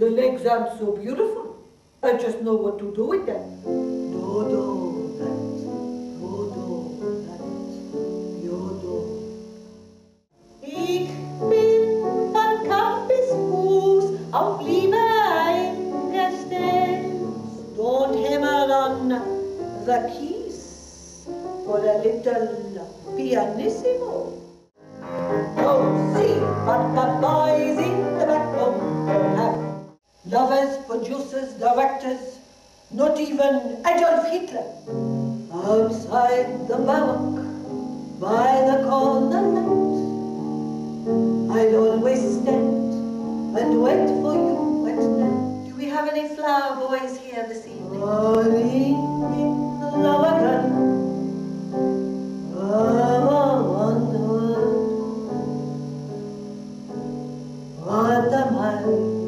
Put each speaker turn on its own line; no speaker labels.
the legs aren't so beautiful. I just know what to do with them. Do the keys for a little pianissimo. Oh, see what the boys in the back room have. Lovers, producers, directors, not even Adolf Hitler. Outside the barrack, by the corner light, I'd always stand and wait for you at night.
Do we have any flower boys here this evening?
Only in the lower What am I?